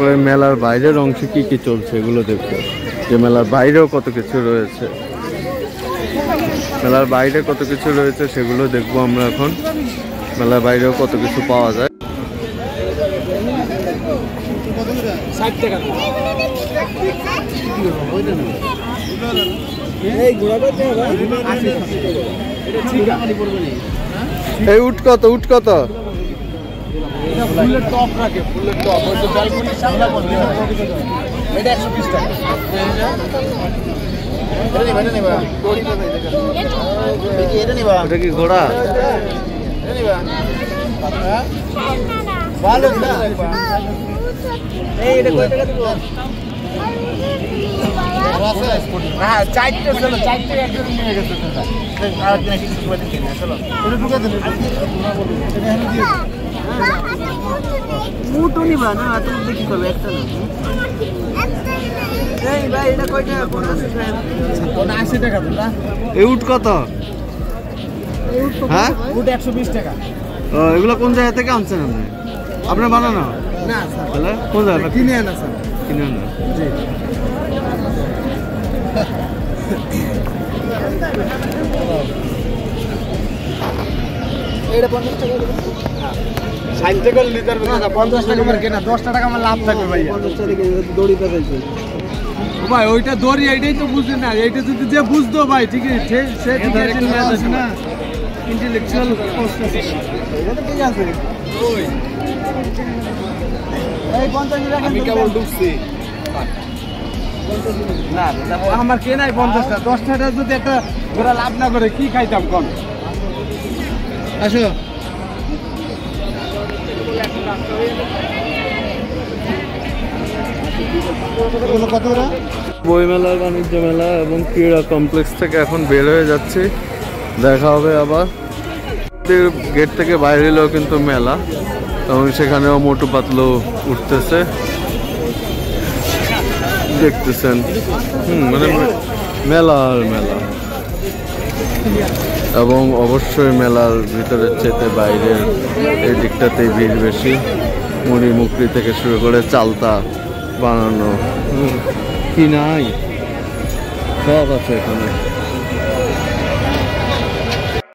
তারপরে মেলার বাইরের অংশে কি কি চলছে এগুলো দেখব। যে মেলার বাইরেও কত কিছু রয়েছে। মেলার বাইরে কত কিছু রয়েছে সেগুলো দেখব আমরা এখন। মেলার বাইরেও কত কিছু পাওয়া যায়। এই উঠ কত উঠ কত? ফুলের টপ রাখে ফুলের টপ। ওই যে ব্যালকনির সামনে বলবে এটা একশো বিশ টাকা। এটা নিবা এটা নিবা। দেখি এটা নিবা। এটা কি ঘোড়া? ভালো এই এটা কয় টাকা দিব হ্যাঁ চারটে চলো চারটে একজন নিয়ে গেছে আর চলো। ঢুকে মুটো নিবা না তুমি দেখি করবে একটা না। এই ভাই এটা কয় টাকা? কোন আশি টাকা না এই উঠ কত? হ্যাঁ? উট একশো বিশ টাকা। ও, এগুলো কোন জায়গা থেকে আনছেন আপনি? আপনার বানানো না? স্যার। তাহলে কোন জায়গা কিনে আনা স্যার। কিনে আনা। জি। এটা পঞ্চাশ টাকা ষাট টাকা লিটার পঞ্চাশ টাকা আমার কেনা দশটা টাকা আমার লাভ থাকবে ভাই পঞ্চাশ টাকা দড়ি পেঁচাইছে। ভাই ওইটা দড়ি এইটাই তো বুঝে না। এইটা যদি যে বুঝতো ভাই ঠিক আছে সে ঠিক আছে না। ইন্টেলেকচুয়াল এটা তো ঠিক আছে এই পঞ্চাশ টাকা আমি কেবল না আমার কেনাই পঞ্চাশটা দশটাটা যদি একটা ঘোরা লাভ না করে কি খাইতাম কম আসো। কত করে বই মেলা বাণিজ্য মেলা এবং ক্রীড়া কমপ্লেক্স থেকে এখন বের হয়ে যাচ্ছি। দেখা হবে আবার। গেট থেকে বাইরে এলেও কিন্তু মেলা এবং সেখানেও মোটু পাতলো উঠতেছে। দেখতেছেন। হুম মানে মেলা আর মেলা। এবং অবশ্যই মেলার ভিতরের চেতে বাইরের এই দিকটাতে ভিড় বেশি। মুড়ি মুকরি থেকে শুরু করে চালতা বানানো। কি নাই? সব আছে এখানে।